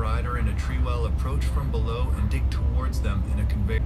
rider and a tree well approach from below and dig towards them in a conveyor.